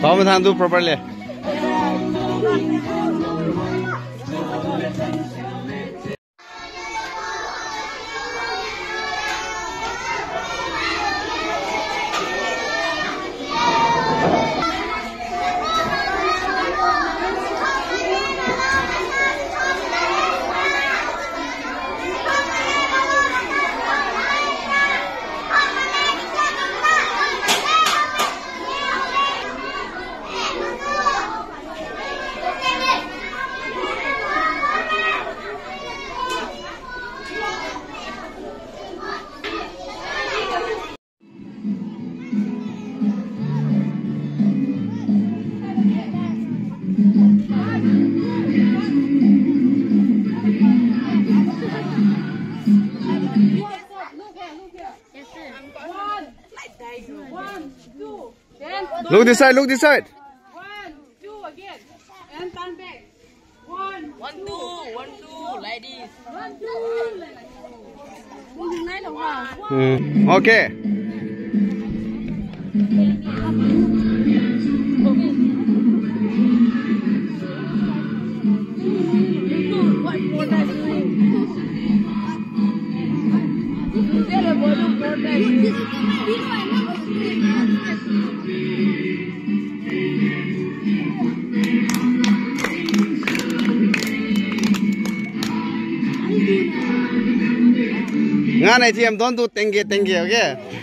Tom and do properly. Look this side, look this side. One, two again. And turn back. One, One, two, one, two, like this. one, two. Mm. Okay. ध्यान है जी हम दोनों दूध तेंगे तेंगे हो गए